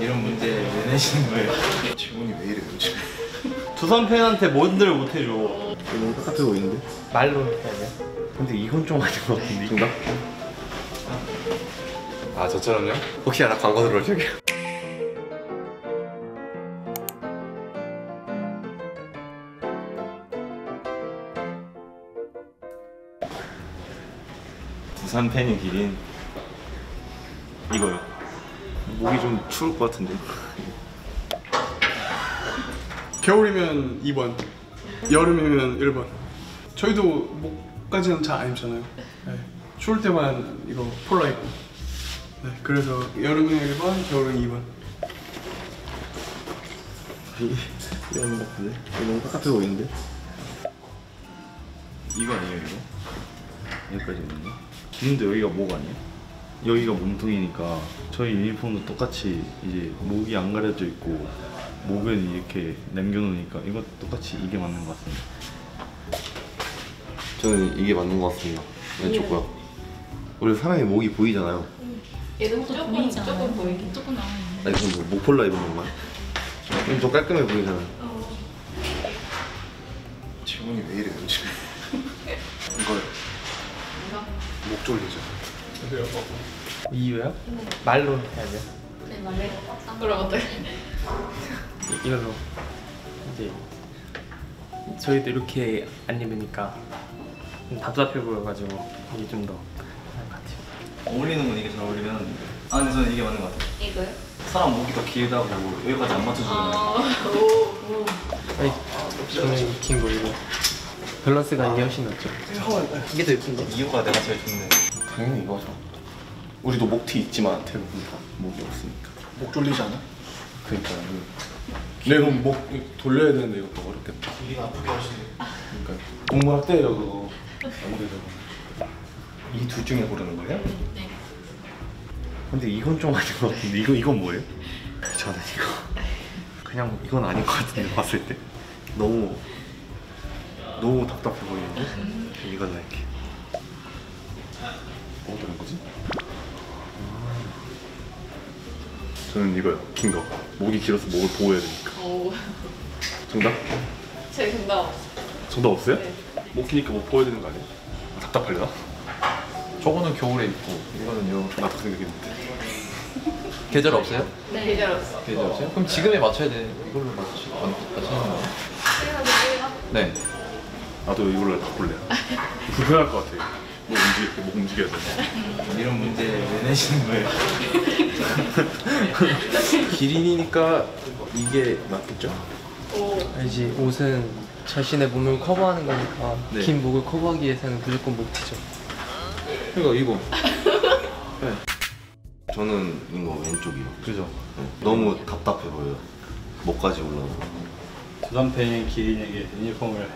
이런 문제 왜 내시는 거예요? 질문이 왜 이래요 요즘? 두산 팬한테 뭔들 못 해줘. 이거 너무 똑같아 보이는데? 말로 해야 돼. 근데 이건 좀 아닌 것 같은데. 정답? 아 저처럼요? 혹시 하나 광고 들어올 적이요? 두산 팬이 기린 이거요. 목이 좀 추울 것 같은데 겨울이면 2번, 여름이면 1번. 저희도 목까지는 잘 안 입잖아요. 네. 추울 때만 이거 폴라 입고. 네, 그래서 여름은 1번, 겨울은 2번. 이런 것 같은데? 이거 너무 똑같아 보이는데? 이거 아니에요 이거? 여기까지 있는 거? 근데 여기가 목 아니야? 여기가 몸통이니까 저희 유니폼도 똑같이 이제 목이 안 가려져 있고 목은 이렇게 남겨놓으니까 이거 똑같이 이게 맞는 것 같습니다. 저는 이게 맞는 것 같습니다 왼쪽 거요 우리 사람의 목이 보이잖아요 얘도 조금 조금 보이긴 조금 나오는데. 아니 그럼 뭐 목폴라 입은 건가요? 좀, 좀 깔끔해 보이잖아요 질문이 왜 이래요 요즘? 이거요 목 졸리죠? 이유요? 말로 해야 돼요. 네 말래. 그럼? 이- 이걸로 이제 저희도 이렇게 안 입으니까 좀 답답해 보여가지고 이게 좀 더 나은 것 같아요. 어울리는 건 이게 잘 어울리면 아 근데 저는 이게 맞는 것 같아요. 이거요? 사람 목이 더 길다고 여기까지 안 맞춰주잖아요. 아, 오, 오. 아니 저는 익힌 거 이거 밸런스가 이게 훨씬 낫죠. 이게 더 예쁜데? 이유가 내가 제일 좋네. 당연히 이거죠 우리도 목티 있지만 대부분 다 목이 없으니까 목 졸리지 않아? 그러니까요 근데 그럼 목 돌려야 되는데 이것도 어렵겠다 우리 아프게 하시네 그러니까 동물학대예요 그거 아무래도 이 둘 중에 고르는 거예요? 네. 근데 이건 좀 아닌 것 같은데 이거 이건 뭐예요? 저는 이거 그냥 이건 아닌 것 같은데 봤을 때 너무 너무 답답해 보이는데 이건 날게. 뭐 어떤 거지? 저는 이거요 긴 거 목이 길어서 목을 보호해야 되니까 오. 정답? 제 정답. 정답 없어요? 네. 목 기니까 목 보여야 되는 거 아니에요? 아, 답답하려나? 저거는 겨울에 입고 이거는요 나도 그 생각했는데 계절 없어요? 네. 계절 없어. 계절 없어요? 그럼 지금에 맞춰야 돼 이걸로 맞추, 맞추는 거예요? 그래서 네 나도 이걸로 바꿀래요 불편할 것 같아 목 움직, 목 움직여야 돼 이런 문제 왜 내시는 거예요? 기린이니까 이게 맞겠죠? 오. 알지 옷은 자신의 몸을 커버하는 거니까 네. 긴 목을 커버하기 위해서는 무조건 목티죠. 그러니까 이거 저는 이거 왼쪽이요 그죠. 너무 답답해 보여요 목까지 올라오고 두산 팬인 기린에게 유니폼을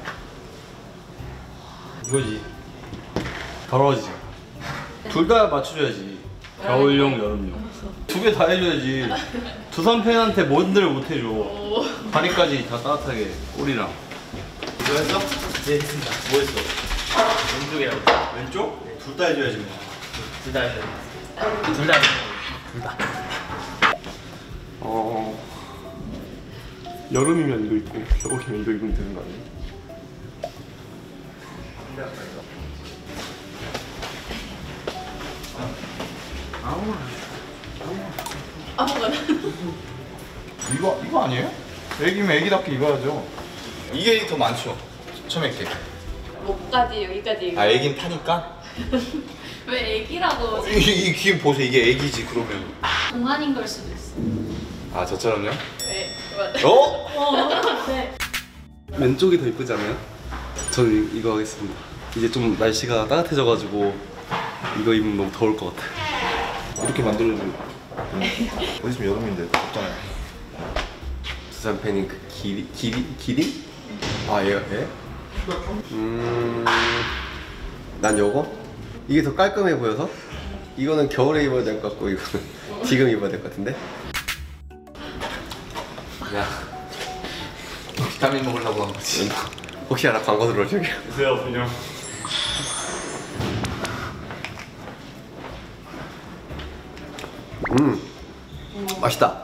이거지. 더러워지죠. 둘다 맞춰줘야지. 겨울용, 여름용. 두 개 다 해줘야지. 두산 팬한테 뭔들 못 해줘. 오. 다리까지 다 따뜻하게 꼬리랑. 이거 했어? 네 했습니다. 뭐 했어? 왼쪽이라고. 왼쪽? 둘다 해줘야지 뭐. 둘다 해야 돼. 둘다 어 여름이면 이거 입고 겨울이면 이거 입으면 되는 거 아니에요? 아무거나. 이거 이거 아니에요? 애기면 애기답게 입어야죠. 이게 더 많죠 처음에 게 목까지 여기까지. 아 애긴 타니까? 왜 애기라고? 이, 이 귀 보세요 이게 애기지 그러면 동안인 걸 수도 있어. 아 저처럼요? 네. 맞아. 어? 어. 네. 왼쪽이 더 이쁘지 않아요? 저는 이거 하겠습니다. 이제 좀 날씨가 따뜻해져가지고 이거 입으면 너무 더울 것 같아요. 이렇게 만들어주면 어디 있으면 여름인데 덥잖아요 두산 팬이 그 기리 기리 기린? 아 얘가 얘? 음... 난 요거? 이게 더 깔끔해 보여서? 이거는 겨울에 입어야 될 것 같고 이거는 지금 입어야 될 것 같은데? 야 비타민 먹으려고 한 거지 혹시 하나 광고 들어올 적이요? 드세요, 분명. 음 맛있다